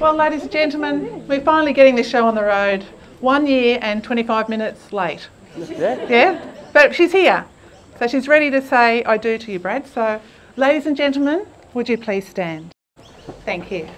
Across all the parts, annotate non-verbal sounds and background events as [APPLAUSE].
Well, ladies and gentlemen, we're finally getting this show on the road. One year and 25 minutes late. Yeah. Yeah? But she's here. So she's ready to say I do to you, Brad. So, ladies and gentlemen, would you please stand? Thank you.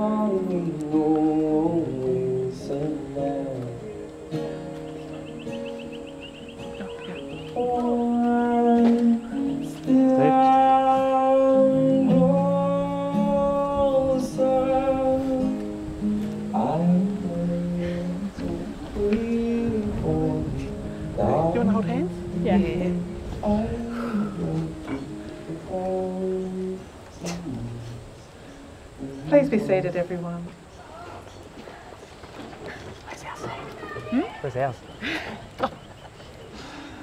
You Please be everyone. Where's hmm? ours?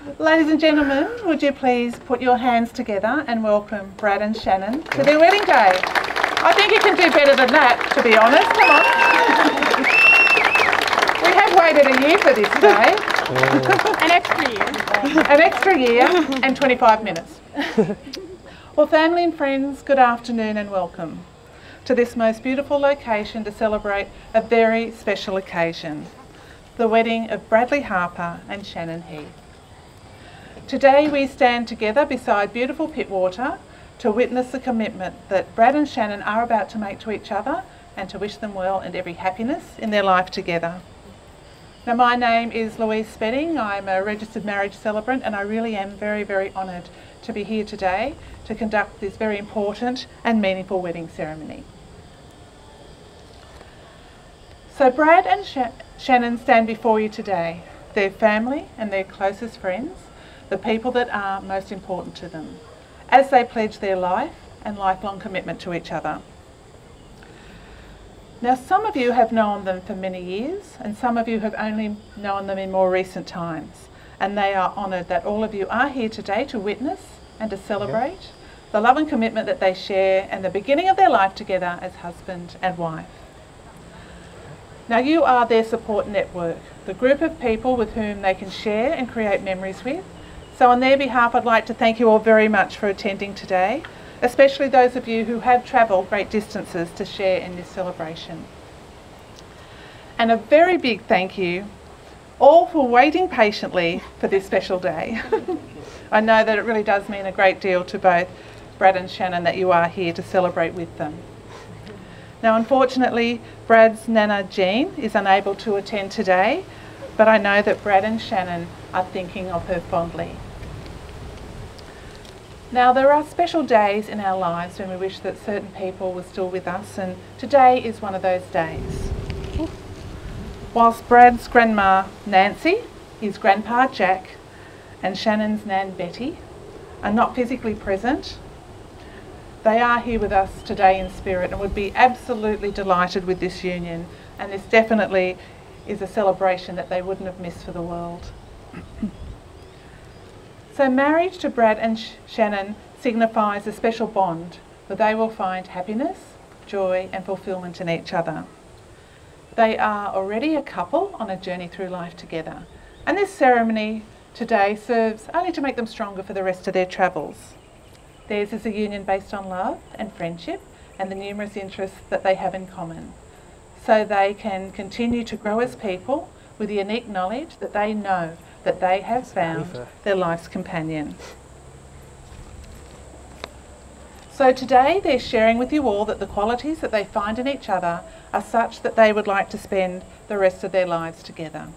[LAUGHS] Ladies and gentlemen, would you please put your hands together and welcome Brad and Shannon to their wedding day? I think you can do better than that, to be honest. Come on. [LAUGHS] we have waited a year for this day, [LAUGHS] An extra year. an extra year and 25 minutes. Well, family and friends, good afternoon and welcome to this most beautiful location to celebrate a very special occasion the wedding of Bradley Harper and Shannon Heath. Today we stand together beside beautiful Pittwater to witness the commitment that Brad and Shannon are about to make to each other and to wish them well and every happiness in their life together. Now, my name is Louise Spedding. I'm a registered marriage celebrant, and I really am very, very honoured to be here today to conduct this very important and meaningful wedding ceremony. So, Brad and Sha- Shannon stand before you today, their family and their closest friends, the people that are most important to them, as they pledge their life and lifelong commitment to each other. Now, some of you have known them for many years, and some of you have only known them in more recent times. And they are honoured that all of you are here today to witness and to celebrate the love and commitment that they share and the beginning of their life together as husband and wife. Now, you are their support network, the group of people with whom they can share and create memories with. So, on their behalf, I'd like to thank you all very much for attending today, especially those of you who have travelled great distances to share in this celebration. And a very big thank you all for waiting patiently for this special day. [LAUGHS] I know that it really does mean a great deal to both Brad and Shannon that you are here to celebrate with them. Now, unfortunately, Brad's Nana Jean is unable to attend today, but I know that Brad and Shannon are thinking of her fondly. Now, there are special days in our lives when we wish that certain people were still with us, and today is one of those days. Whilst Brad's grandma Nancy, his grandpa Jack, and Shannon's nan Betty are not physically present, they are here with us today in spirit and would be absolutely delighted with this union. And this definitely is a celebration that they wouldn't have missed for the world. [CLEARS THROAT] so, marriage to Brad and Sh- Shannon signifies a special bond where they will find happiness, joy, and fulfillment in each other. They are already a couple on a journey through life together, and this ceremony today serves only to make them stronger for the rest of their travels. Theirs is a union based on love and friendship and the numerous interests that they have in common, so they can continue to grow as people with the unique knowledge that they know that they have found their life's companion. So today they're sharing with you all that the qualities that they find in each other are such that they would like to spend the rest of their lives together.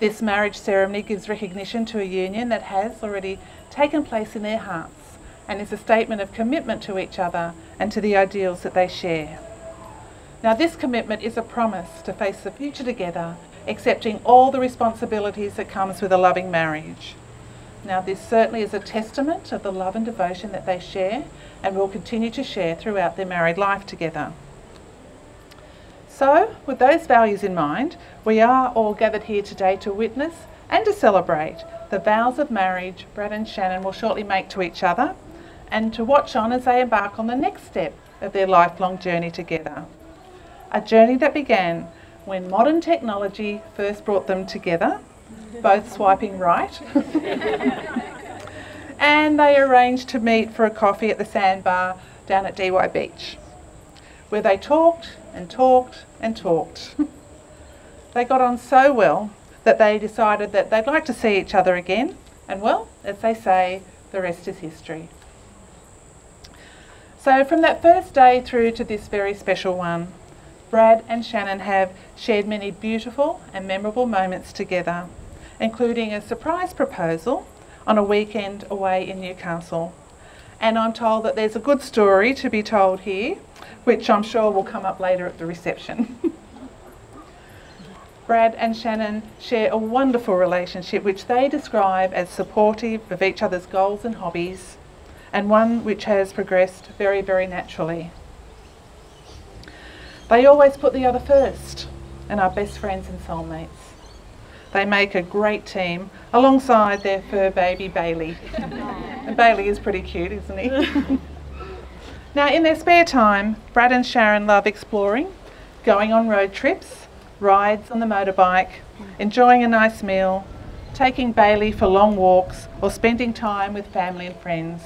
This marriage ceremony gives recognition to a union that has already taken place in their hearts and is a statement of commitment to each other and to the ideals that they share. Now, this commitment is a promise to face the future together, accepting all the responsibilities that comes with a loving marriage. Now, this certainly is a testament of the love and devotion that they share and will continue to share throughout their married life together. So, with those values in mind, we are all gathered here today to witness and to celebrate the vows of marriage Brad and Shannon will shortly make to each other and to watch on as they embark on the next step of their lifelong journey together. A journey that began when modern technology first brought them together both swiping right. [LAUGHS] and they arranged to meet for a coffee at the sandbar down at Dee Why Beach, where they talked and talked and talked. [LAUGHS] they got on so well that they decided that they'd like to see each other again, and well, as they say, the rest is history. So, from that first day through to this very special one, Brad and Shannon have shared many beautiful and memorable moments together including a surprise proposal on a weekend away in Newcastle. And I'm told that there's a good story to be told here, which I'm sure will come up later at the reception. [LAUGHS] Brad and Shannon share a wonderful relationship which they describe as supportive of each other's goals and hobbies, and one which has progressed very, very naturally. They always put the other first and are best friends and soulmates. They make a great team alongside their fur baby Bailey. [LAUGHS] and Bailey is pretty cute, isn't he? [LAUGHS] now, in their spare time, Brad and Sharon love exploring, going on road trips, rides on the motorbike, enjoying a nice meal, taking Bailey for long walks, or spending time with family and friends.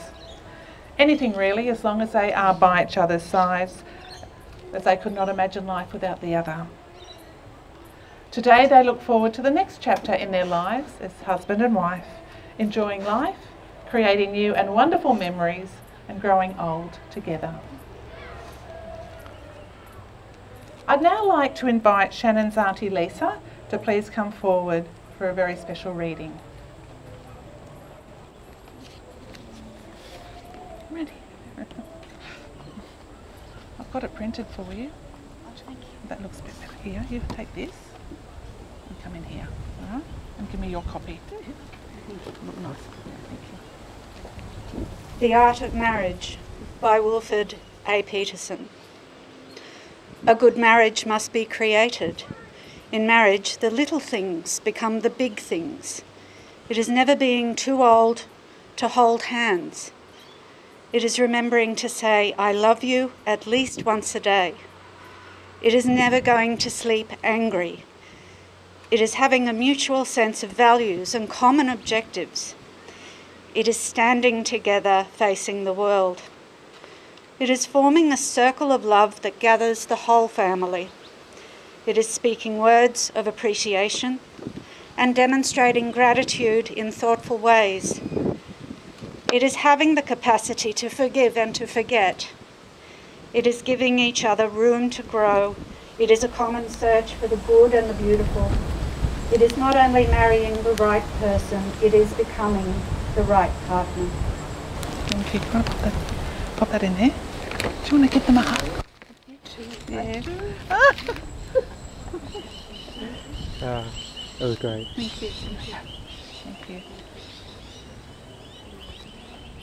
Anything really, as long as they are by each other's sides, as they could not imagine life without the other. Today they look forward to the next chapter in their lives as husband and wife, enjoying life, creating new and wonderful memories, and growing old together. I'd now like to invite Shannon's Auntie Lisa to please come forward for a very special reading. Ready? I've got it printed for you. That looks a bit better. Here, you take this and come in here, all right? And give me your copy. Look nice. Yeah, the Art of Marriage by Wilfred A. Peterson. A good marriage must be created. In marriage, the little things become the big things. It is never being too old to hold hands. It is remembering to say, I love you at least once a day. It is never going to sleep angry it is having a mutual sense of values and common objectives. It is standing together facing the world. It is forming a circle of love that gathers the whole family. It is speaking words of appreciation and demonstrating gratitude in thoughtful ways. It is having the capacity to forgive and to forget. It is giving each other room to grow. It is a common search for the good and the beautiful. It is not only marrying the right person, it is becoming the right partner. Thank you. Pop that, pop that in there. Do you want to give them a hug? Yeah. [LAUGHS] ah, that was great. Thank you. Thank you. Thank you.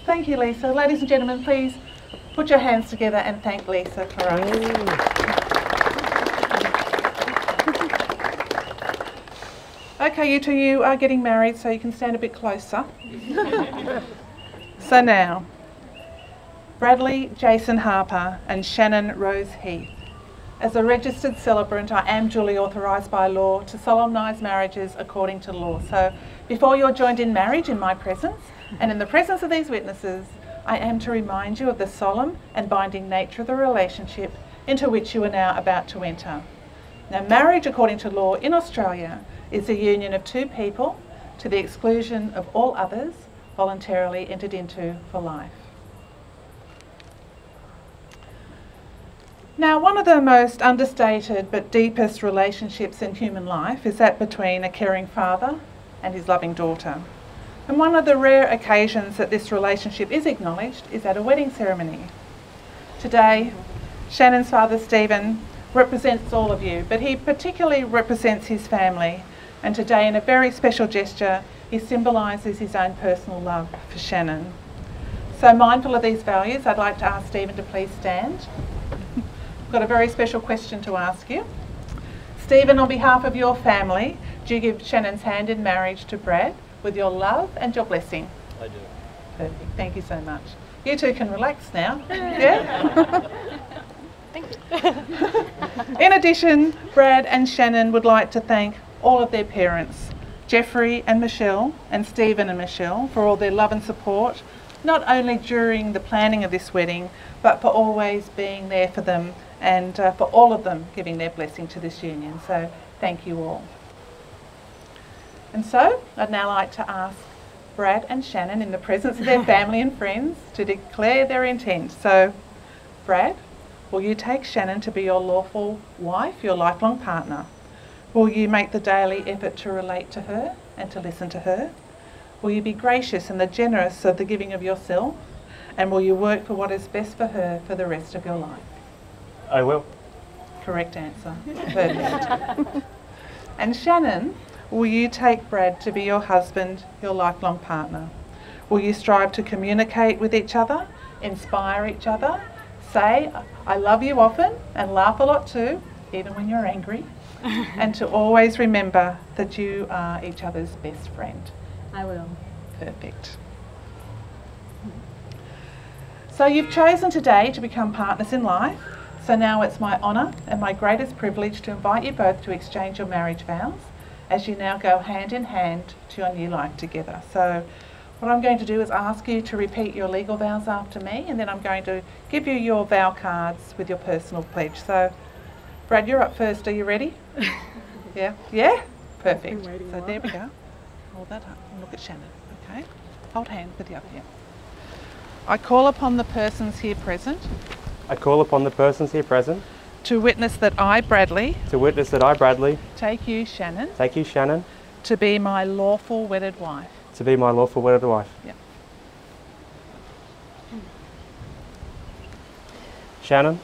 Thank you, Lisa. Ladies and gentlemen, please put your hands together and thank Lisa for us. [LAUGHS] Okay, you two, you are getting married, so you can stand a bit closer. [LAUGHS] so now, Bradley Jason Harper and Shannon Rose Heath. As a registered celebrant, I am duly authorised by law to solemnise marriages according to law. So, before you're joined in marriage in my presence and in the presence of these witnesses, I am to remind you of the solemn and binding nature of the relationship into which you are now about to enter. Now, marriage according to law in Australia is the union of two people to the exclusion of all others voluntarily entered into for life. Now, one of the most understated but deepest relationships in human life is that between a caring father and his loving daughter. And one of the rare occasions that this relationship is acknowledged is at a wedding ceremony. Today, Shannon's father Stephen represents all of you, but he particularly represents his family. And today, in a very special gesture, he symbolises his own personal love for Shannon. So, mindful of these values, I'd like to ask Stephen to please stand. I've got a very special question to ask you. Stephen, on behalf of your family, do you give Shannon's hand in marriage to Brad with your love and your blessing? I do. Perfect. Thank you so much. You two can relax now. [LAUGHS] Yeah? Thank you. [LAUGHS] In addition, Brad and Shannon would like to thank all of their parents, Jeffrey and Michelle, and Stephen and Michelle, for all their love and support, not only during the planning of this wedding, but for always being there for them and uh, for all of them giving their blessing to this union. So thank you all. And so I'd now like to ask Brad and Shannon, in the presence of their [LAUGHS] family and friends, to declare their intent. So, Brad, will you take Shannon to be your lawful wife, your lifelong partner? Will you make the daily effort to relate to her and to listen to her? Will you be gracious and the generous of the giving of yourself? And will you work for what is best for her for the rest of your life? I will. Correct answer. Perfect. and Shannon, will you take Brad to be your husband, your lifelong partner? Will you strive to communicate with each other, inspire each other, say, I love you often, and laugh a lot too, even when you're angry, [LAUGHS] and to always remember that you are each other's best friend? I will. Perfect. So you've chosen today to become partners in life. So now it's my honour and my greatest privilege to invite you both to exchange your marriage vows as you now go hand in hand to your new life together. So what I'm going to do is ask you to repeat your legal vows after me and then I'm going to give you your vow cards with your personal pledge. So Brad, you're up first. Are you ready? [LAUGHS] yeah? Yeah? Perfect. So there we go. Hold that up and look at Shannon. Okay? Hold hands with the other hand. I call upon the persons here present I call upon the persons here present to witness that I, Bradley, to witness that I, Bradley, take you, Shannon, take you, Shannon, to be my lawful wedded wife. to be my lawful wedded wife. Yeah. Shannon,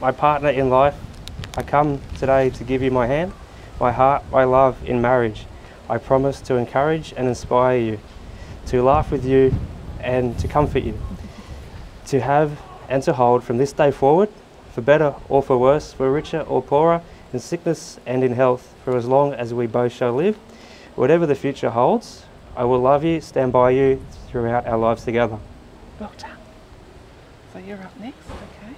my partner in life, I come today to give you my hand, my heart, my love in marriage. I promise to encourage and inspire you, to laugh with you and to comfort you, to have and to hold from this day forward, for better or for worse, for richer or poorer, in sickness and in health, for as long as we both shall live. Whatever the future holds, I will love you, stand by you throughout our lives together. Well done. So you're up next, okay?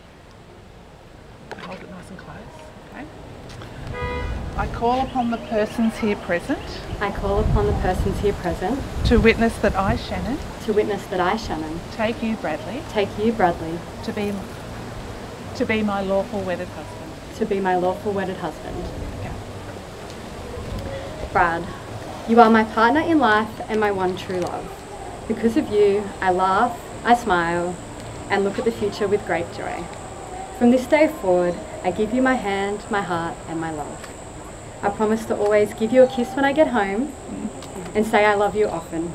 Hold it nice and close, okay? I call upon the persons here present I call upon the persons here present to witness that I, Shannon, to witness that I, Shannon, take you, Bradley, take you, Bradley, to be to be my lawful wedded husband. to be my lawful wedded husband. Brad, you are my partner in life and my one true love. Because of you, I laugh, I smile, and look at the future with great joy. From this day forward, I give you my hand, my heart, and my love. I promise to always give you a kiss when I get home and say I love you often.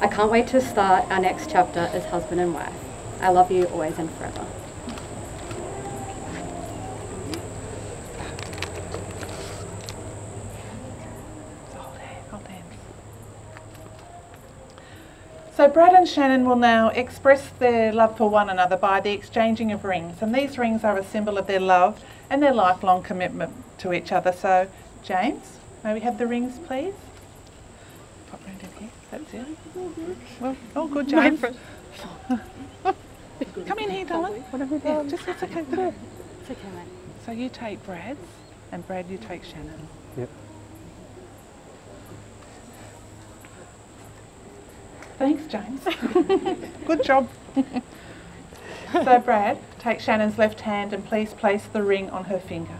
I can't wait to start our next chapter as husband and wife. I love you always and forever. So Brad and Shannon will now express their love for one another by the exchanging of rings, and these rings are a symbol of their love and their lifelong commitment to each other. So, James, may we have the rings, please? Pop round in here. That's it. Well, oh, good, James. Come in here, darling. What have you done? Yeah, just it's okay. It's okay, mate. So you take Brad's, and Brad, you take Shannon. Yep. Thanks, James. [LAUGHS] Good job. so, Brad, take Shannon's left hand and please place the ring on her finger.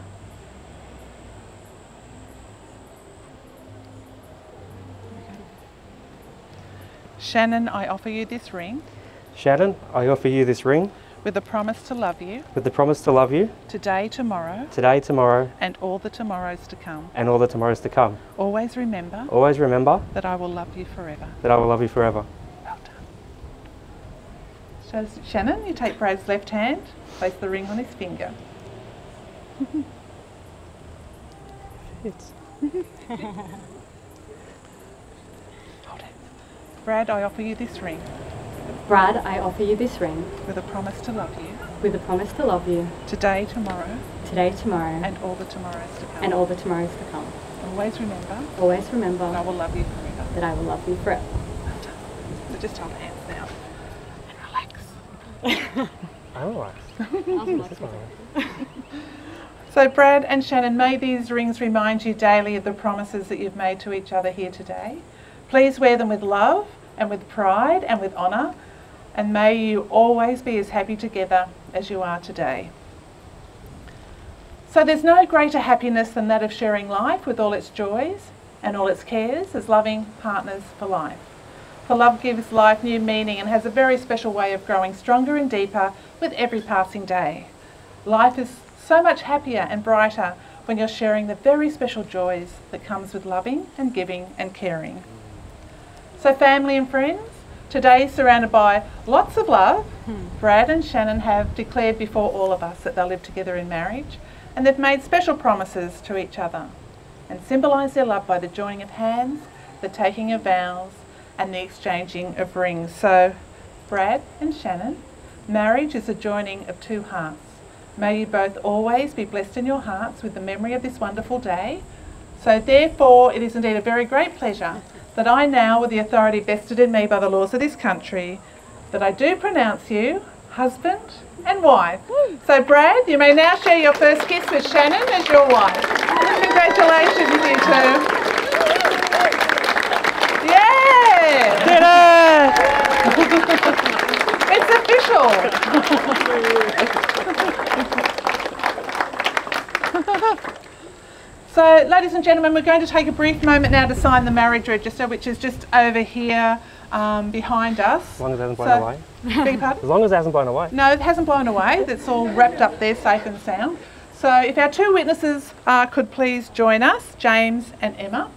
Shannon, I offer you this ring. Shannon, I offer you this ring. With the promise to love you. With the promise to love you. Today, tomorrow. Today, tomorrow. And all the tomorrows to come. And all the tomorrows to come. Always remember. Always remember. That I will love you forever. That I will love you forever. Well done. So, Shannon, you take Brad's left hand, place the ring on his finger. [LAUGHS] It's. [LAUGHS] Brad, I offer you this ring. Brad, I offer you this ring. With a promise to love you. With a promise to love you. Today, tomorrow. Today, tomorrow. And all the tomorrows to come. And all the tomorrows to come. Always remember. Always remember. That I will love you forever. That I will love you forever. So just hold hands now. And relax. I'm relaxed. [LAUGHS] So, Brad and Shannon, may these rings remind you daily of the promises that you've made to each other here today. Please wear them with love and with pride and with honour, and may you always be as happy together as you are today. So, there's no greater happiness than that of sharing life with all its joys and all its cares as loving partners for life. For love gives life new meaning and has a very special way of growing stronger and deeper with every passing day. Life is so much happier and brighter when you're sharing the very special joys that comes with loving and giving and caring. So family and friends, today surrounded by lots of love, hmm. Brad and Shannon have declared before all of us that they'll live together in marriage and they've made special promises to each other and symbolise their love by the joining of hands, the taking of vows and the exchanging of rings. So Brad and Shannon, marriage is a joining of two hearts May you both always be blessed in your hearts with the memory of this wonderful day. So therefore it is indeed a very great pleasure that I now, with the authority vested in me by the laws of this country, that I do pronounce you husband and wife. So Brad, you may now share your first kiss with Shannon as your wife. Congratulations, you two. Yeah! it's official. [LAUGHS] so, ladies and gentlemen, we're going to take a brief moment now to sign the marriage register, which is just over here um, behind us. As long as it hasn't blown so, away. As long as it hasn't blown away. No, it hasn't blown away. It's all wrapped up there, safe and sound. So, if our two witnesses uh, could please join us, James and Emma.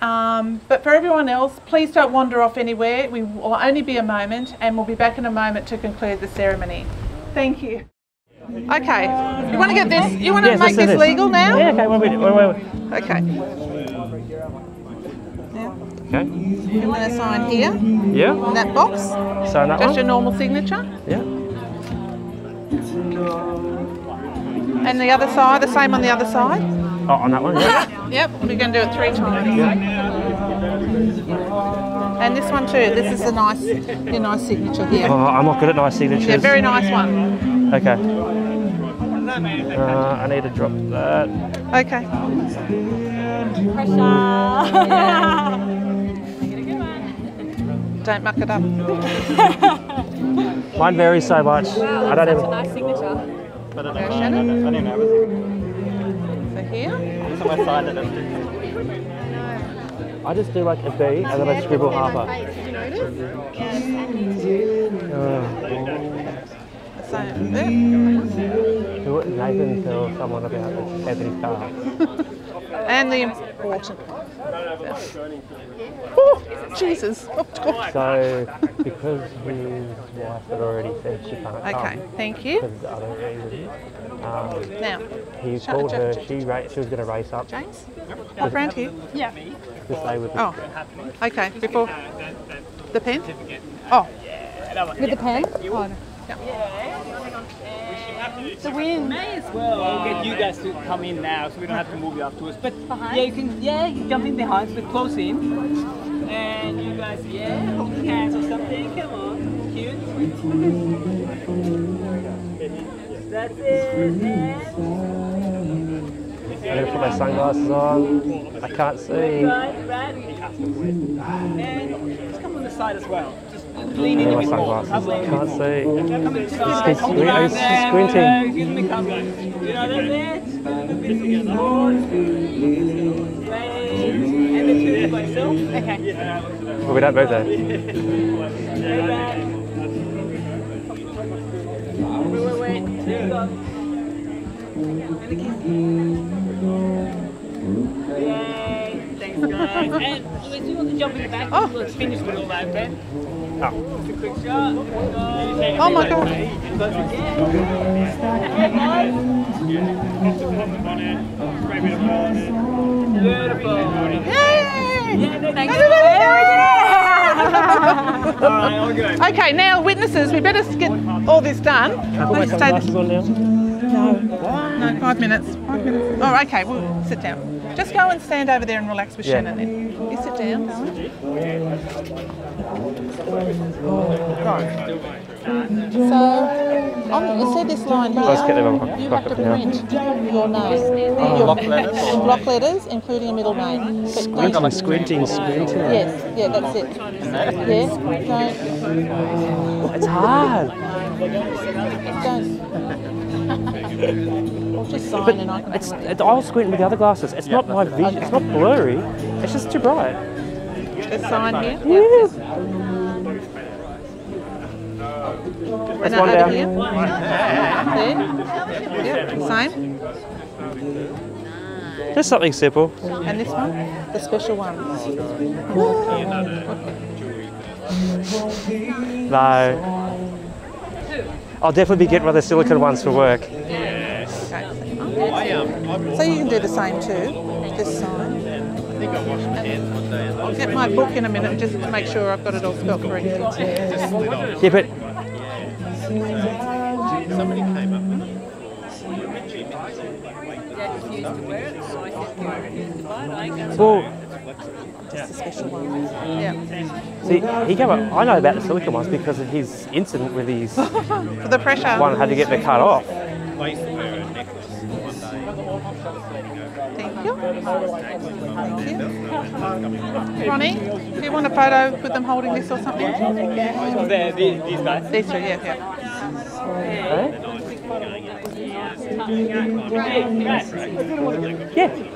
Um, but for everyone else, please don't wander off anywhere. We will only be a moment, and we'll be back in a moment to conclude the ceremony. Thank you. Okay. You want to get this? You want to yes, make this, this, legal now? Yeah. Okay. What we? Okay. Okay. You want to sign here? Yeah. In that box. Sign that Just one. your normal signature. Yeah. And the other side, the same on the other side. Oh, on that one. Yeah. [LAUGHS] yep. We're going to do it three times. Yeah. And this one too. This is a nice, your nice signature here. Oh, I'm not good at nice signatures. Yeah, very nice one. Okay. Uh, I need to drop that. Okay. Pressure. Don't muck it up. [LAUGHS] Mine varies so much. Wow, I don't such even. a nice signature. But I don't Shannon? I don't know. So here. So I signed it. I just do like a B and then I scribble half up. Did you notice? Uh, same Nathan tell someone about Anthony's car. [LAUGHS] and the important. Oh, Jesus. Oh, so, because his wife had already said she can't okay, come. thank you. Because of other reasons. Um, now, he called her. She ra- she was going to race up. James, up around here. Yeah. To stay with. Oh, okay. Before the pen. Oh. With the pen. Oh, no. The wind. May as well. We'll get you guys to come in now, so we don't have to move you afterwards. But behind? yeah, you can. Yeah, you jump in behind, but close in, and you guys, yeah, holding hands or something. Come on. cute. That's it. I'm gonna put my sunglasses on. I can't see. Right, right. And just come on the side as well. Just lean in a bit my more. sunglasses? Can't see. Just this Squint- Hold squint- on I'm there. squinting. Excuse me, come. You know, that's it. Hold. Wait. And then turn it by yourself. Okay. Well, we don't move there. Wait, wait, wait. There you go. And a kiss. Yay. Thanks, guys. And Louise, you want to jump in the back? Oh. Let's finish with all that, okay? Oh. Just a quick shot. Go. Oh my god. Beautiful. Yay! Thanks. All right. Okay, now witnesses, we better get all this done. Let's stay- sunglasses on now. No, five minutes. Five minutes. Oh, okay, we'll sit down. Just go and stand over there and relax with Yeah. Shannon then. You sit down. So, um, on, you see this line here? Let's get them on. You have to print your name. block letters? In block letters, including a middle name. But Squinting, squinting, squinting. Yes, yeah, that's it. Yes, don't, It's hard. don't. Or just I can It's, have a look. it, I'll squint with the other glasses. It's not my vision. It's not blurry. It's just too bright. There's sign here. Yeah. That's No, one down. here. There. Yep, same. Just something simple. And this one, the special one. No. I'll definitely be getting one of the silicon ones for work. Okay. So you can do the same too. this sign. I'll get my book in a minute just to make sure I've got it all spelled correctly. Yeah, but well, Just the special one. Yeah. see, he came up. I know about the silicon ones because of his incident with his [LAUGHS] For the pressure. one had to get the cut off. Thank you. Thank you. Ronnie, do you want a photo with them holding this or something? There, these, these guys. These two, yeah, yeah. Eh? Yeah.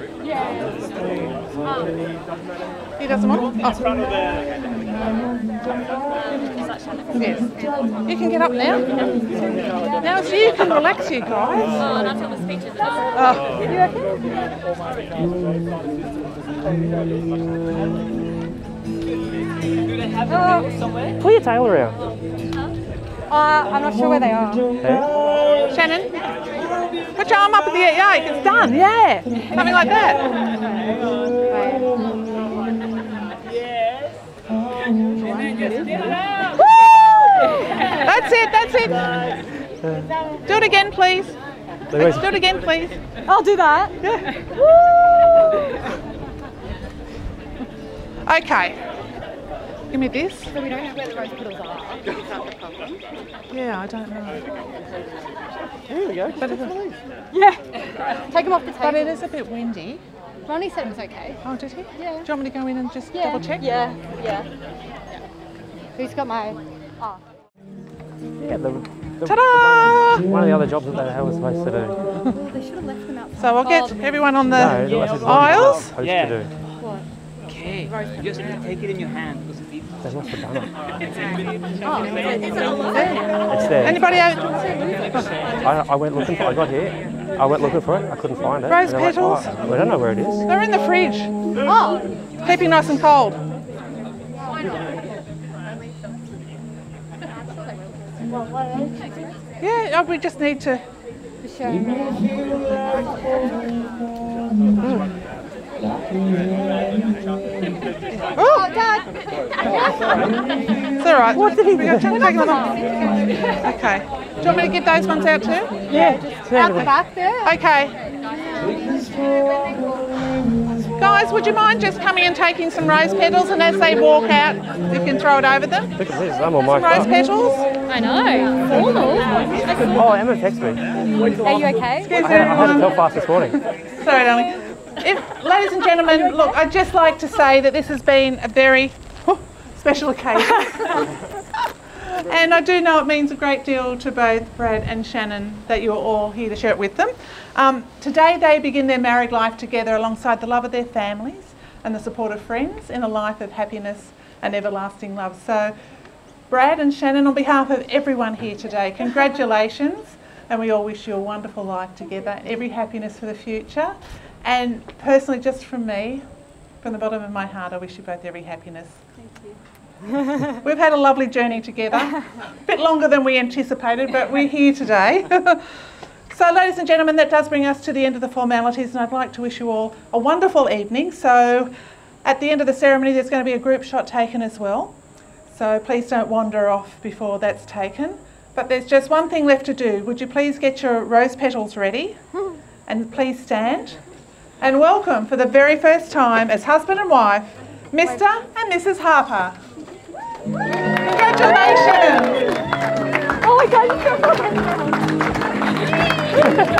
He doesn't want? Oh. Yes. You can get up now. Now it's you. You can relax, you guys. Oh, and I'll tell the speeches about Oh, you okay? Do they have them somewhere? Pull your tail around. Uh, I'm not sure where they are. Eh? Shannon, put your arm up at the yeah, it's done. Yeah, something like that. Yes. And then just spin around. That's it. That's it. Do it again, please. Louise, Do it again, please. I'll do that. [LAUGHS] Okay. Give me this. So we don't know where the rose petals are. Is that the problem? Yeah, I don't know. here we go. But it's, Yeah. [LAUGHS] Take them off the table. but it is a bit windy. Ronnie said it was okay. Oh, did he? Yeah. Do you want me to go in and just Yeah. double check? Yeah. Yeah. Who's got my? Oh. Yeah, the, the, Ta-da! one of the other jobs that they were supposed to do. They should have left them outside. So I'll get oh, everyone on the No, aisles. Yeah. to do. Okay. You just take it in your hand. because it's easy. They must have done it. Oh, it, is there? It's there. Anybody out? I, I went looking for. it. I got here. I went looking for it. I couldn't find it. Rose And they're like, petals? "Oh, we don't know where it is. They're in the fridge, Oh. keeping nice and cold. Yeah, oh, we just need to. Oh, Dad. it's all right. What did he do? Take them off. Okay. Do you want me to give those ones out too? Yeah. Out the back there. Okay. Guys, would you mind just coming and taking some rose petals and as they walk out, you can throw it over them? Look at this, I'm on my Rose petals? I know. Formal. Oh, Emma texted me. Are you okay? Excuse I had, I had to tell fast this morning. Sorry, darling. If, ladies and gentlemen, look, I'd just like to say that this has been a very special occasion. [LAUGHS] and I do know it means a great deal to both Brad and Shannon that you're all here to share it with them. Um, today they begin their married life together alongside the love of their families and the support of friends in a life of happiness and everlasting love. So, Brad and Shannon, on behalf of everyone here today, congratulations. And we all wish you a wonderful life together and every happiness for the future. And personally, just from me, from the bottom of my heart, I wish you both every happiness. Thank you. [LAUGHS] [LAUGHS] We've had a lovely journey together, a [LAUGHS] bit longer than we anticipated, but we're here today. so, ladies and gentlemen, that does bring us to the end of the formalities, and I'd like to wish you all a wonderful evening. So, at the end of the ceremony, there's going to be a group shot taken as well. So, please don't wander off before that's taken. But there's just one thing left to do. Would you please get your rose petals ready? And please stand. And welcome for the very first time as husband and wife, Mr. and Mrs. Harper. Congratulations! Oh my god, you're so fucking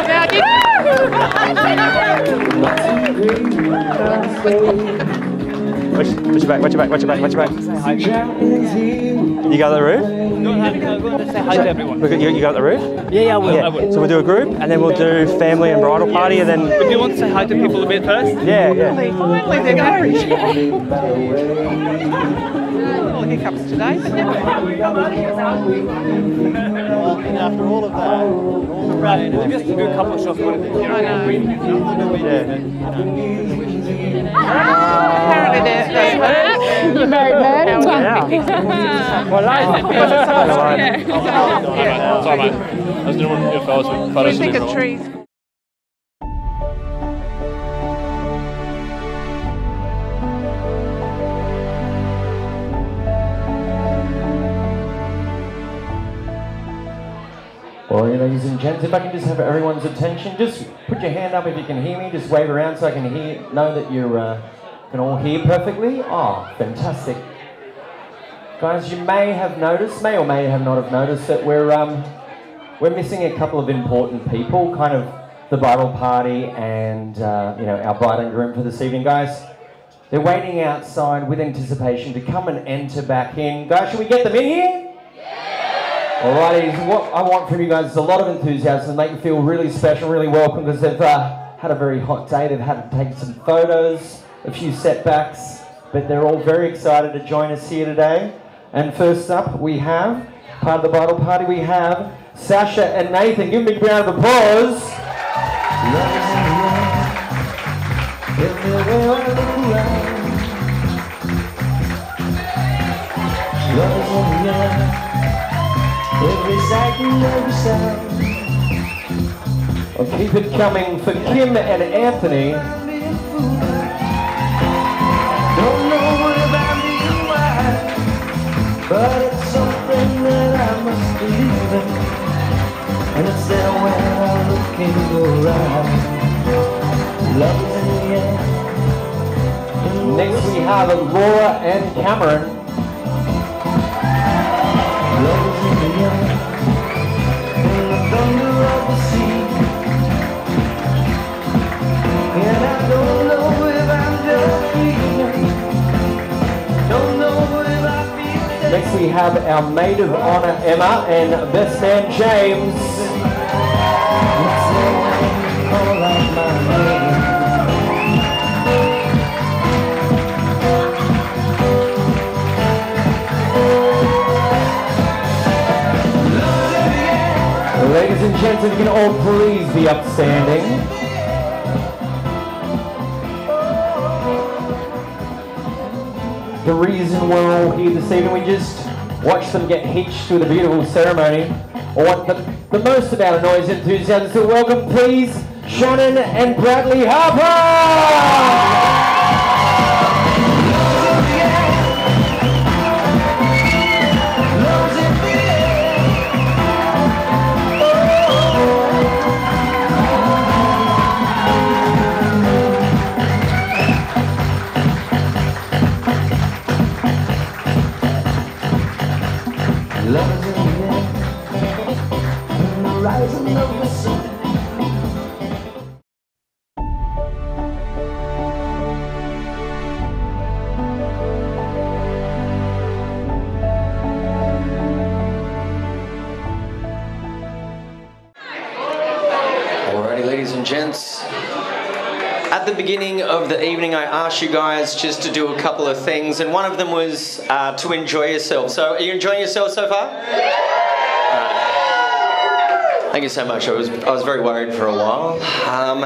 Now [LAUGHS] you, Watch, watch your back, watch your back, watch your back, watch your back. You got the roof? Go and have a go, go and say hi to everyone. Look at you, you got the roof? Yeah, yeah, I will. I will. So we'll do a group and then we'll do family and bridal party and then, Do you want to say hi to people a bit first? yeah, yeah. finally they're going to Little hiccups today, but never mind. after all of that, Right. Just to do a couple of shots. What you I know. Yeah. Apparently they're, they're You married man. Yeah. Well, Yeah. Sorry, mate. I was doing if I was What do photos you think of of trees? Ladies and gents, if I can just have everyone's attention, just put your hand up if you can hear me. Just wave around so I can hear, know that you uh, can all hear perfectly. Oh, fantastic. Guys, you may have noticed, may or may have not have noticed that we're um, we're missing a couple of important people, kind of the bridal party and uh, you know our bride and groom for this evening, guys. They're waiting outside with anticipation to come and enter back in. Guys, should we get them in here? Alrighty, what I want from you guys is a lot of enthusiasm, and make you feel really special, really welcome, because they've uh, had a very hot day. They've had to take some photos, a few setbacks, but they're all very excited to join us here today. And first up, we have part of the bridal party. We have Sasha and Nathan. Give them a big round of applause. Every and every sound. Well, keep it coming for Kim and Anthony. Don't know about me why, but it's something that I must believe in. And it's there when I look in your eyes. Love is in the air. Next we have Laura and Cameron. Love Next we have our maid of honor Emma and best man James. Ladies and gentlemen, can all please be upstanding. The reason we're all here this evening, we just watched them get hitched through the beautiful ceremony. I want the, the most amount of noise enthusiasm, so welcome please Shannon and Bradley Harper! You guys just to do a couple of things, and one of them was uh, to enjoy yourself. So, are you enjoying yourself so far? Uh, thank you so much. I was, I was very worried for a while. Um,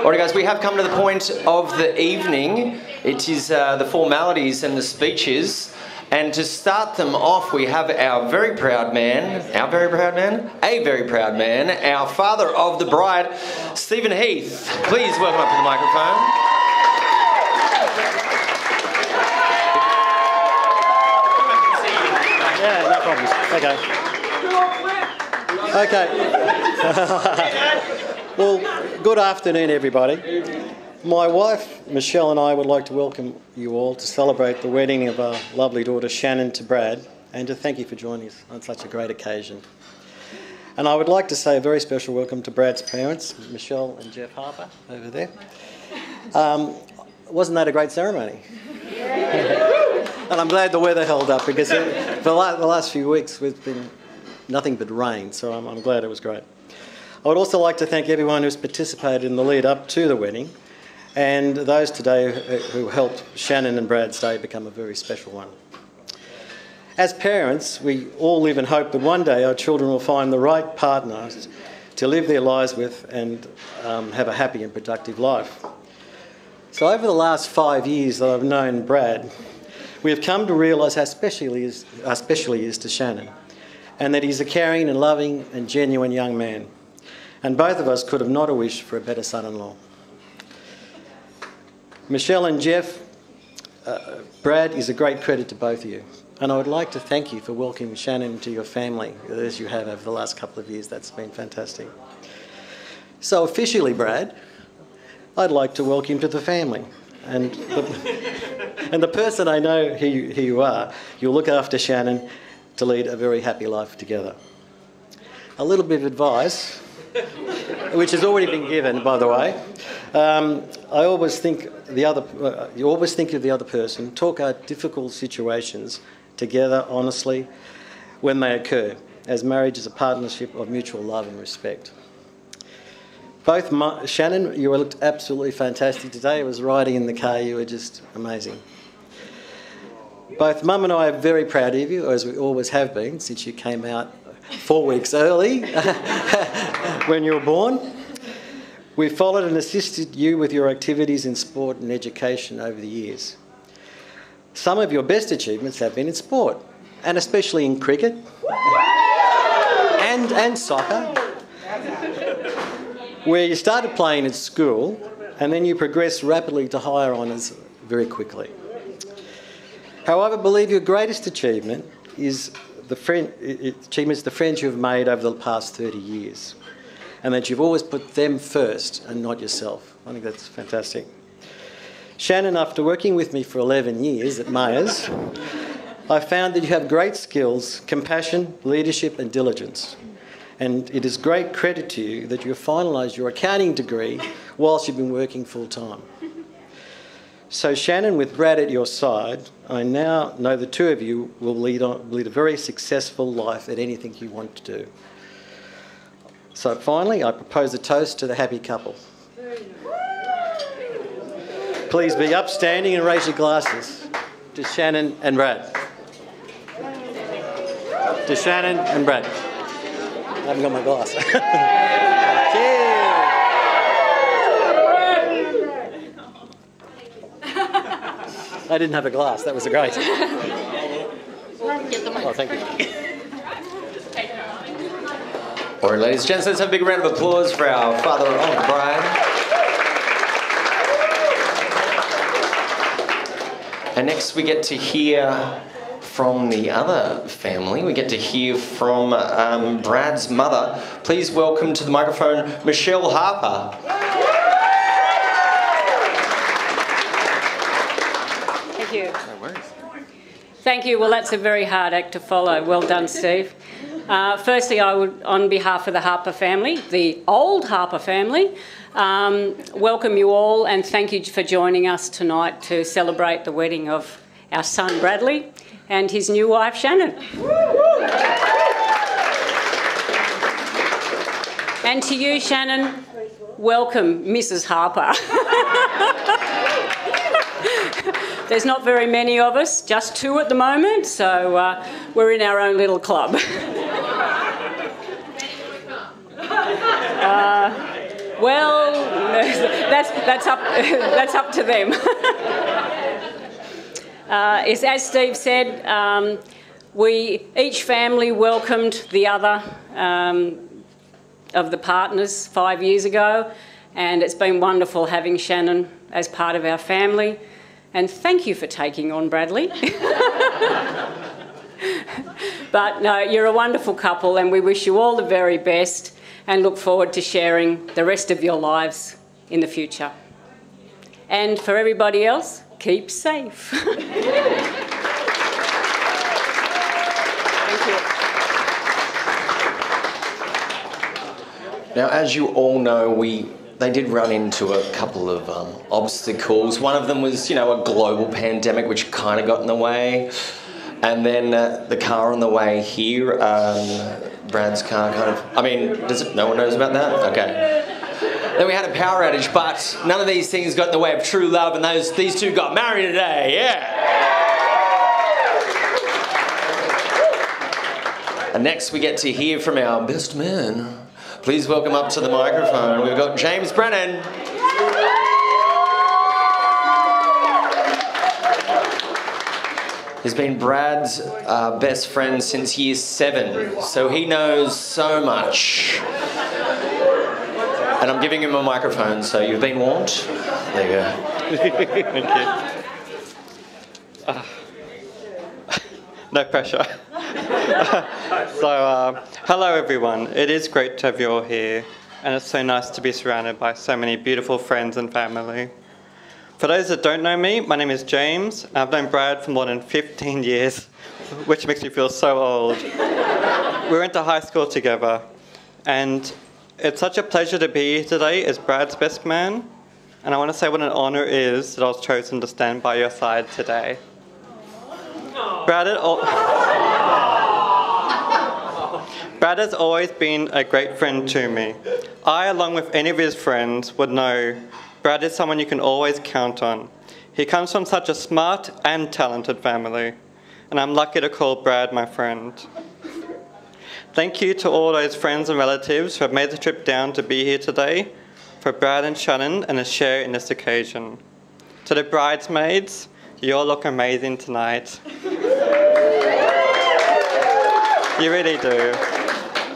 Alright, guys, we have come to the point of the evening. It is uh, the formalities and the speeches. And to start them off, we have our very proud man, our very proud man, a very proud man, our father of the bride, Stephen Heath. Please welcome up to the microphone. Yeah, no problems. Okay. Okay. [LAUGHS] well, good afternoon, everybody. My wife, Michelle, and I would like to welcome you all to celebrate the wedding of our lovely daughter Shannon to Brad and to thank you for joining us on such a great occasion. And I would like to say a very special welcome to Brad's parents, Michelle and Jeff Harper, over there. Um, wasn't that a great ceremony? and I'm glad the weather held up because for the last few weeks we've been nothing but rain, so I'm, I'm glad it was great. I would also like to thank everyone who's participated in the lead up to the wedding and those today who helped Shannon and Brad's day become a very special one. As parents, we all live in hope that one day our children will find the right partners to live their lives with and um, have a happy and productive life. So, over the last five years that I've known Brad, we have come to realise how special he is, how special he is to Shannon, and that he's a caring and loving and genuine young man. And both of us could have not a wish for a better son in law. Michelle and Jeff, uh, Brad is a great credit to both of you. And I would like to thank you for welcoming Shannon into your family as you have over the last couple of years. That's been fantastic. So, officially, Brad, I'd like to welcome to the family. And the, and the person I know who you, you are, you'll look after Shannon to lead a very happy life together. A little bit of advice which has already been given, by the way. Um, I always think the other, uh, you always think of the other person, talk out difficult situations together honestly when they occur, as marriage is a partnership of mutual love and respect. Both Ma- Shannon, you looked absolutely fantastic today. It was riding in the car, you were just amazing. Both Mum and I are very proud of you, as we always have been since you came out four weeks early [LAUGHS] when you were born. We followed and assisted you with your activities in sport and education over the years. Some of your best achievements have been in sport, and especially in cricket and, and soccer, where you started playing at school and then you progressed rapidly to higher honours very quickly. However, I believe your greatest achievement is the friend, achievements, the friends you've made over the past 30 years, and that you've always put them first and not yourself. I think that's fantastic. Shannon, after working with me for 11 years at Myers, I found that you have great skills, compassion, leadership, and diligence. And it is great credit to you that you have finalised your accounting degree whilst you've been working full time. So, Shannon, with Brad at your side, I now know the two of you will lead, on, lead a very successful life at anything you want to do. So, finally, I propose a toast to the happy couple. Please be upstanding and raise your glasses to Shannon and Brad. To Shannon and Brad. I haven't got my glass. [LAUGHS] Cheers. I didn't have a glass. That was a great. Oh, thank you. All right, ladies and gents, let's have a big round of applause for our father of the bride. And next we get to hear from the other family. We get to hear from um, Brad's mother. Please welcome to the microphone Michelle Harper. Thank you. Thank you. Well, that's a very hard act to follow. Well done, Steve. Uh, firstly, I would, on behalf of the Harper family, the old Harper family, um, welcome you all and thank you for joining us tonight to celebrate the wedding of our son Bradley and his new wife Shannon. And to you, Shannon, welcome Mrs. Harper. [LAUGHS] There's not very many of us, just two at the moment, so uh, we're in our own little club. [LAUGHS] Uh, well, [LAUGHS] that's, that's, up, that's up to them. Uh, as, as Steve said, um, we each family welcomed the other um, of the partners five years ago, and it's been wonderful having Shannon as part of our family. And thank you for taking on Bradley. [LAUGHS] but no, you're a wonderful couple, and we wish you all the very best and look forward to sharing the rest of your lives in the future. And for everybody else, keep safe. [LAUGHS] Now, as you all know, we they did run into a couple of um, obstacles. One of them was, you know, a global pandemic, which kind of got in the way. And then uh, the car on the way here, um, Brad's car kind of. I mean, does it, no one knows about that? Okay. Then we had a power outage, but none of these things got in the way of true love, and those these two got married today. Yeah. And next, we get to hear from our best man. Please welcome up to the microphone. We've got James Brennan. He's been Brad's uh, best friend since year seven, so he knows so much. And I'm giving him a microphone, so you've been warned. There you go. Thank you. Uh, [LAUGHS] no pressure. [LAUGHS] so, uh, hello everyone. It is great to have you all here, and it's so nice to be surrounded by so many beautiful friends and family. For those that don't know me, my name is James. I've known Brad for more than 15 years, which makes me feel so old. [LAUGHS] we went to high school together, and it's such a pleasure to be here today as Brad's best man. And I want to say what an honour it is that I was chosen to stand by your side today. Brad has always been a great friend to me. I, along with any of his friends, would know Brad is someone you can always count on. He comes from such a smart and talented family, and I'm lucky to call Brad my friend. Thank you to all those friends and relatives who have made the trip down to be here today for Brad and Shannon and a share in this occasion. To the bridesmaids, you all look amazing tonight. you really do.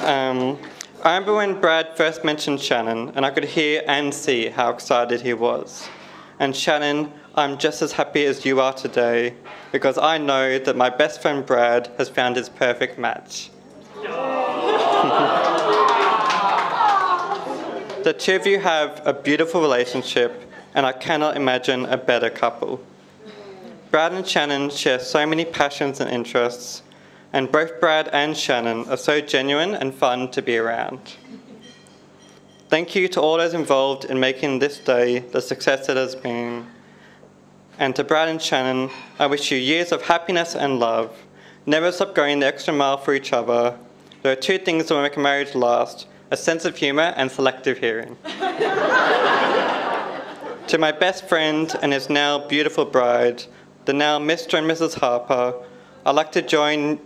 Um, I remember when Brad first mentioned Shannon, and I could hear and see how excited he was. And Shannon, I'm just as happy as you are today because I know that my best friend Brad has found his perfect match. The two of you have a beautiful relationship, and I cannot imagine a better couple. Brad and Shannon share so many passions and interests, and both Brad and Shannon are so genuine and fun to be around. Thank you to all those involved in making this day the success it has been. And to Brad and Shannon, I wish you years of happiness and love. Never stop going the extra mile for each other. There are two things that will make a marriage last a sense of humour and selective hearing. [LAUGHS] to my best friend and his now beautiful bride, the now Mr. and Mrs. Harper, I'd like to join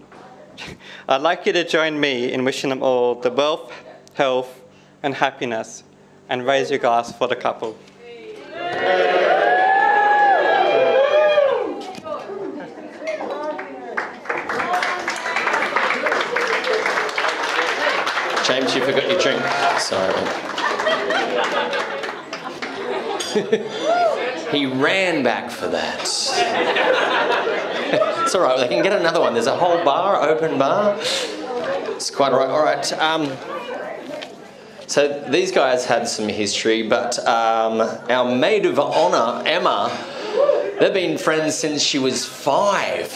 [LAUGHS] I'd like you to join me in wishing them all the wealth, health, and happiness, and raise your glass for the couple. James, you forgot your drink. Sorry. [LAUGHS] he ran back for that. [LAUGHS] it's all right. They can get another one. There's a whole bar, open bar. It's quite all right. All right. Um, so these guys had some history, but um, our maid of honour, Emma, they've been friends since she was five.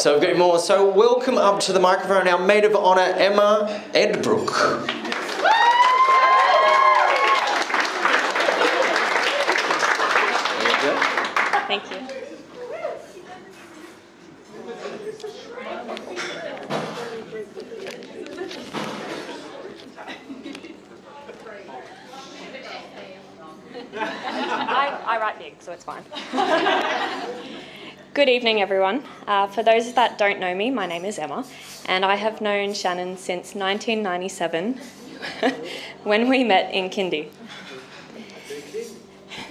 So we've got more. So welcome up to the microphone, our maid of honour, Emma Edbrook. Thank you. I, I write big, so it's fine. [LAUGHS] Good evening, everyone. Uh, for those that don't know me, my name is Emma, and I have known Shannon since 1997 [LAUGHS] when we met in kindy.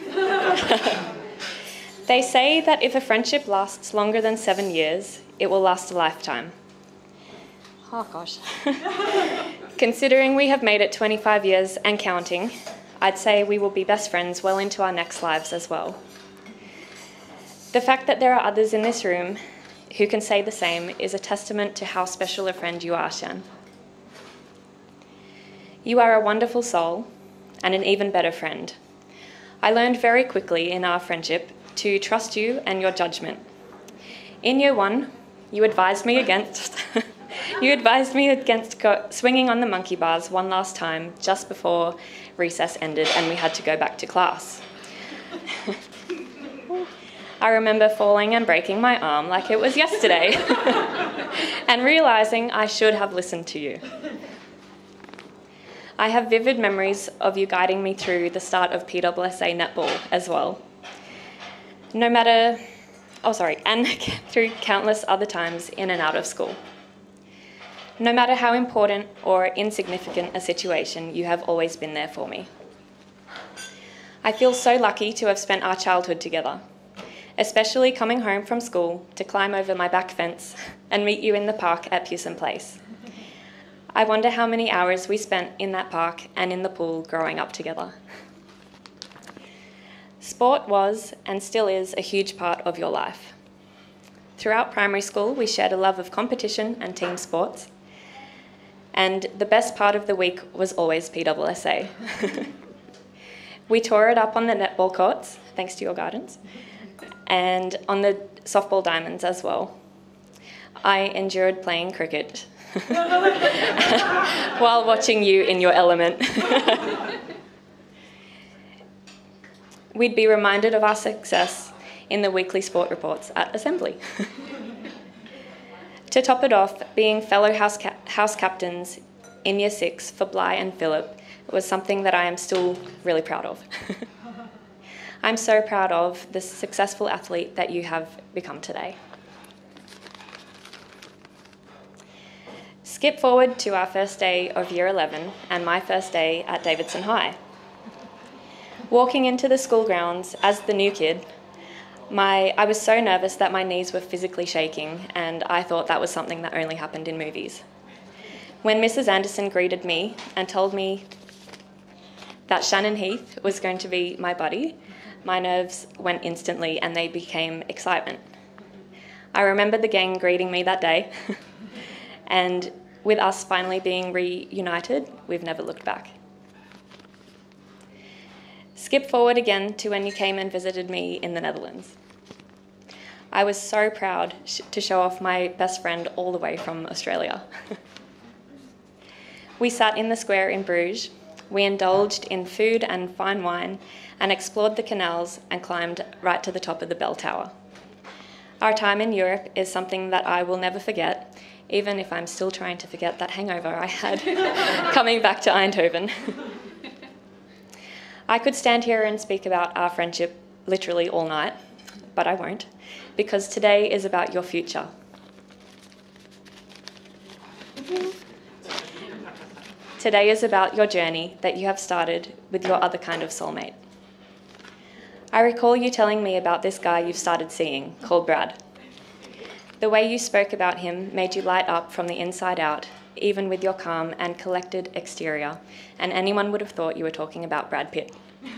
[LAUGHS] they say that if a friendship lasts longer than seven years, it will last a lifetime. Oh gosh. [LAUGHS] Considering we have made it 25 years and counting, I'd say we will be best friends well into our next lives as well. The fact that there are others in this room who can say the same is a testament to how special a friend you are, Shan. You are a wonderful soul and an even better friend. I learned very quickly in our friendship to trust you and your judgment. In year one, you advised me against [LAUGHS] you advised me against swinging on the monkey bars one last time just before recess ended and we had to go back to class. [LAUGHS] I remember falling and breaking my arm like it was yesterday [LAUGHS] and realizing I should have listened to you. I have vivid memories of you guiding me through the start of PWSA netball as well. No matter, oh, sorry, and [LAUGHS] through countless other times in and out of school. No matter how important or insignificant a situation, you have always been there for me. I feel so lucky to have spent our childhood together, especially coming home from school to climb over my back fence and meet you in the park at Pewson Place. I wonder how many hours we spent in that park and in the pool growing up together. Sport was and still is a huge part of your life. Throughout primary school, we shared a love of competition and team sports, and the best part of the week was always PWSA. [LAUGHS] we tore it up on the netball courts, thanks to your gardens, and on the softball diamonds as well. I endured playing cricket [LAUGHS] while watching you in your element. [LAUGHS] We'd be reminded of our success in the weekly sport reports at Assembly. [LAUGHS] To top it off, being fellow house, ca- house captains in year six for Bligh and Phillip was something that I am still really proud of. I'm so proud of the successful athlete that you have become today. Skip forward to our first day of year 11 and my first day at Davidson High. Walking into the school grounds as the new kid, my, I was so nervous that my knees were physically shaking, and I thought that was something that only happened in movies. When Mrs. Anderson greeted me and told me that Shannon Heath was going to be my buddy, my nerves went instantly and they became excitement. I remember the gang greeting me that day, [LAUGHS] and with us finally being reunited, we've never looked back. Skip forward again to when you came and visited me in the Netherlands. I was so proud sh- to show off my best friend all the way from Australia. [LAUGHS] we sat in the square in Bruges, we indulged in food and fine wine, and explored the canals and climbed right to the top of the bell tower. Our time in Europe is something that I will never forget, even if I'm still trying to forget that hangover I had [LAUGHS] coming back to Eindhoven. I could stand here and speak about our friendship literally all night, but I won't, because today is about your future. Mm-hmm. Today is about your journey that you have started with your other kind of soulmate. I recall you telling me about this guy you've started seeing, called Brad. The way you spoke about him made you light up from the inside out, even with your calm and collected exterior, and anyone would have thought you were talking about Brad Pitt. [LAUGHS]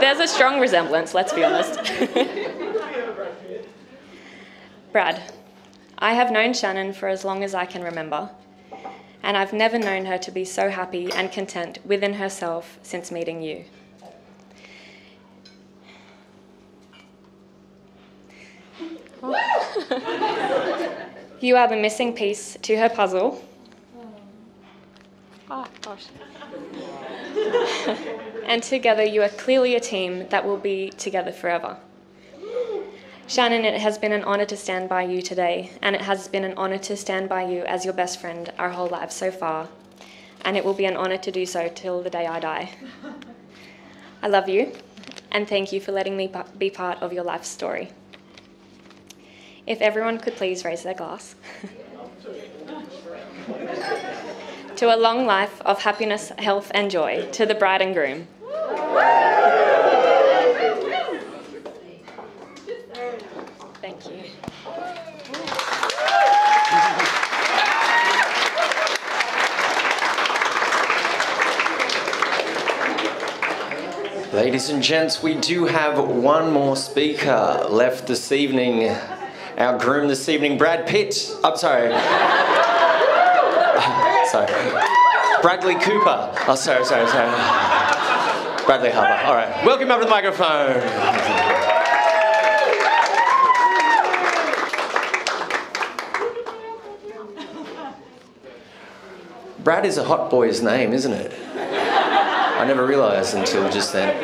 There's a strong resemblance, let's be honest. [LAUGHS] Brad, I have known Shannon for as long as I can remember, and I've never known her to be so happy and content within herself since meeting you. [LAUGHS] you are the missing piece to her puzzle. Oh, gosh. [LAUGHS] and together you are clearly a team that will be together forever. Shannon, it has been an honour to stand by you today, and it has been an honour to stand by you as your best friend our whole lives so far, and it will be an honour to do so till the day I die. I love you, and thank you for letting me be part of your life story. If everyone could please raise their glass. [LAUGHS] to a long life of happiness, health, and joy to the bride and groom. Thank you. Ladies and gents, we do have one more speaker left this evening. Our groom this evening, Brad Pitt. I'm sorry. [LAUGHS] sorry. Bradley Cooper. Oh, sorry, sorry, sorry. Bradley Harper. All right. Welcome up to the microphone. Brad is a hot boy's name, isn't it? I never realised until just then.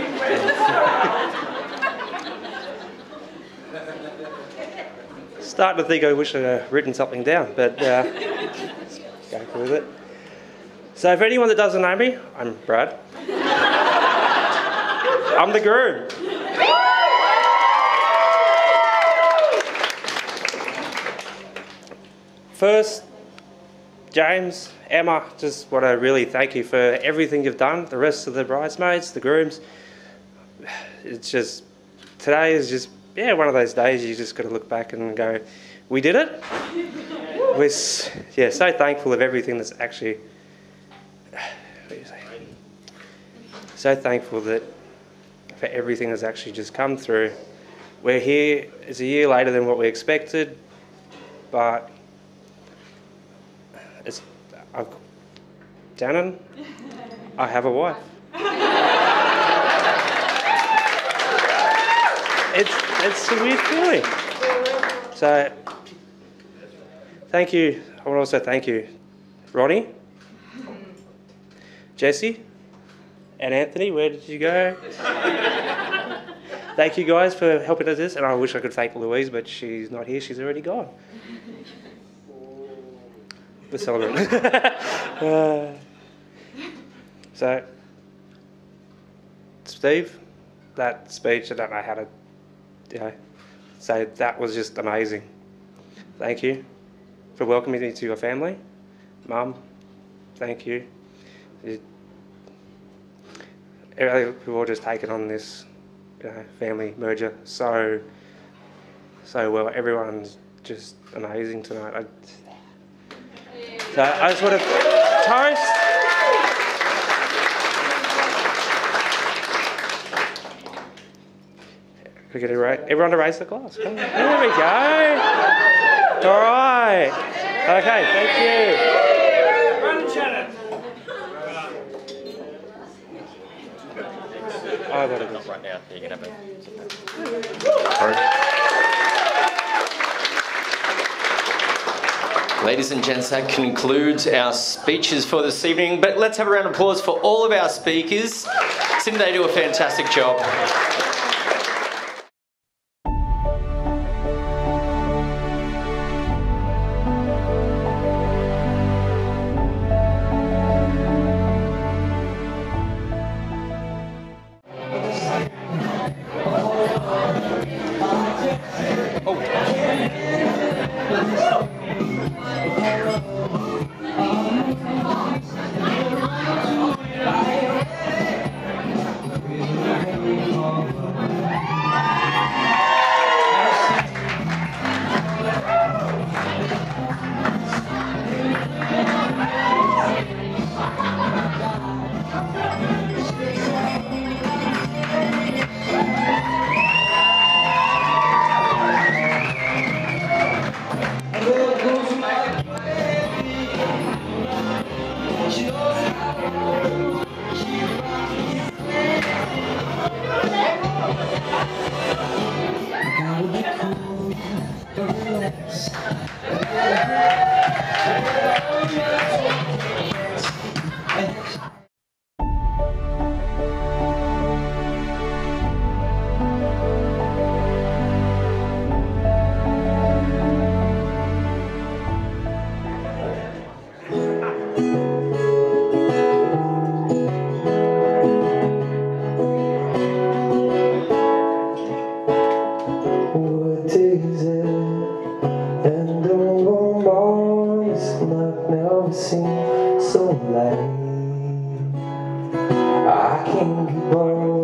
Starting to think I wish I'd uh, written something down, but uh, go with it. So, if anyone that doesn't know me, I'm Brad. I'm the groom. First, James, Emma, just want to really thank you for everything you've done. The rest of the bridesmaids, the grooms. It's just, today is just, yeah, one of those days you just got to look back and go, we did it. [LAUGHS] We're, yeah, so thankful of everything that's actually, so thankful that for everything that's actually just come through. We're here, it's a year later than what we expected, but it's, I've, Dannon, I have a wife. it's, it's a weird feeling. So, thank you. I want to also thank you, Ronnie, Jesse, and Anthony. Where did you go? thank you guys for helping us this, and I wish I could thank Louise, but she's not here. She's already gone we celebrate. [LAUGHS] uh, so, Steve, that speech, I don't know how to, you know, say that was just amazing. Thank you for welcoming me to your family. Mum, thank you. It, we've all just taken on this you know, family merger so, so well. Everyone's just amazing tonight. I, so I just want to toast. We get it right. Everyone to raise the glass. There we go. All right. Okay, thank you. Run, Shannon. Oh, I got it. Right now, you can have it. Ladies and gents, that concludes our speeches for this evening. But let's have a round of applause for all of our speakers. Seem they do a fantastic job. I can't keep on,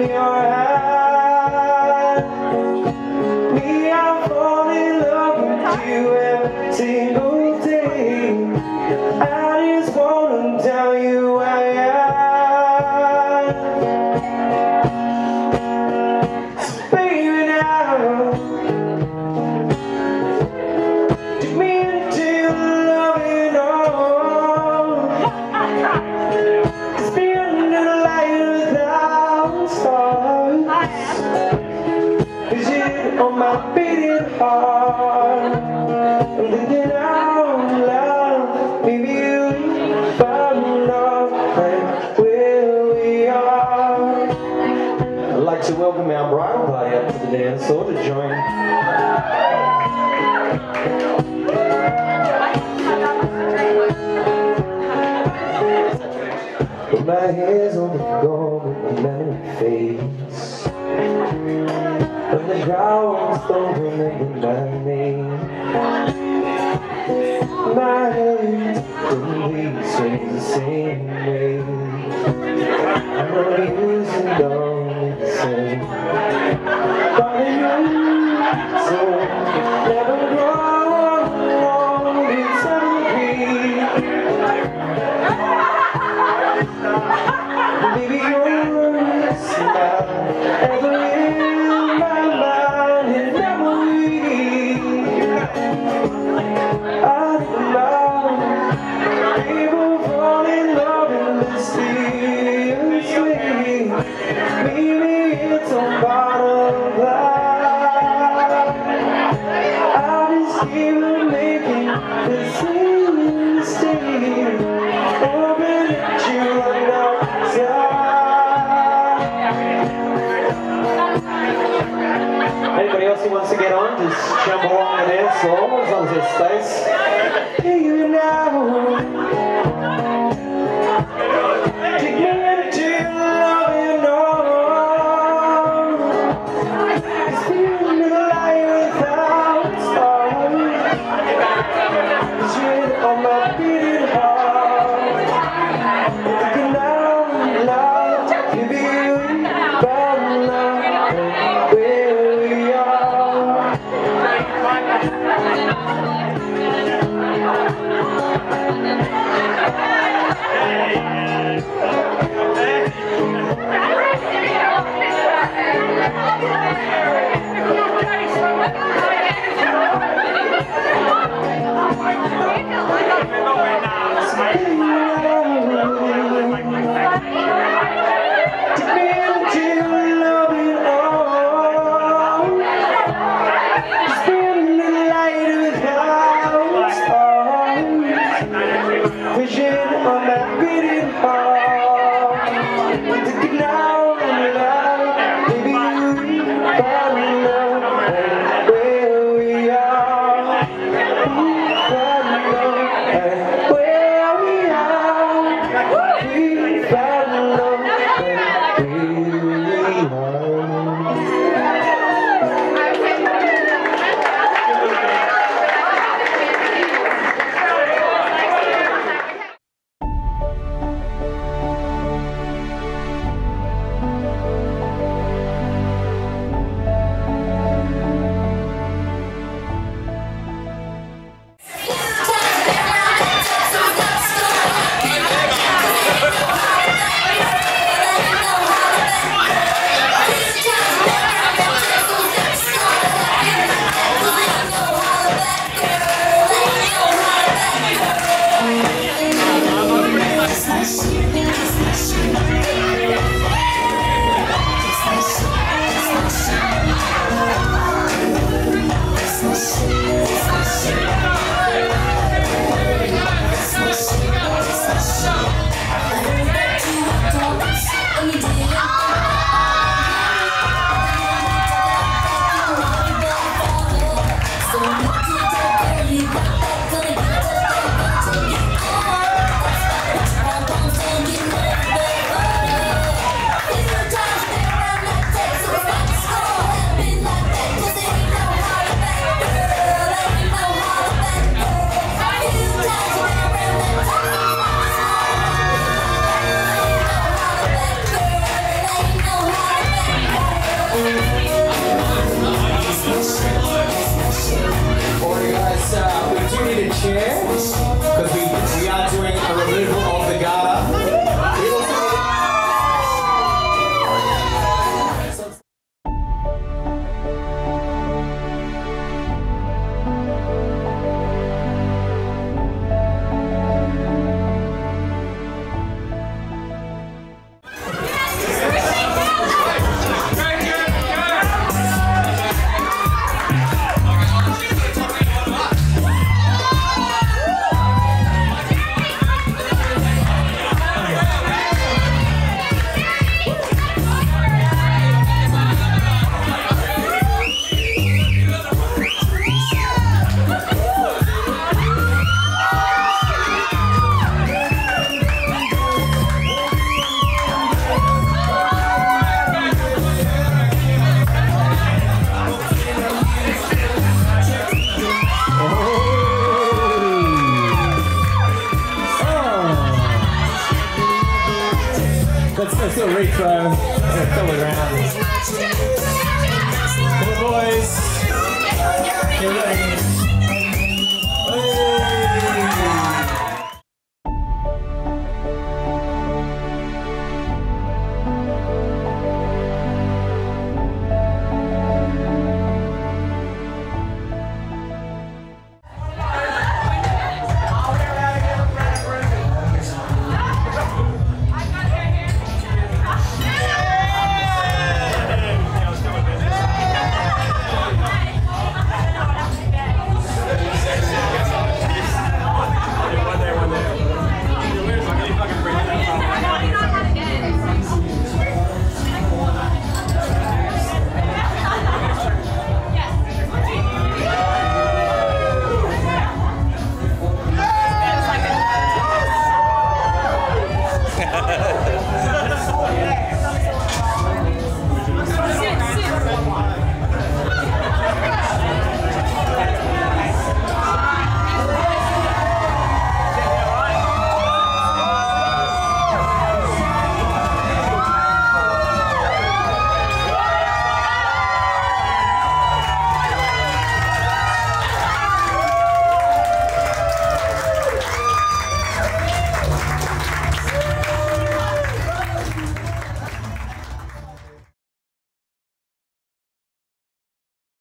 your Fernández chamou é né? a atenção aos anos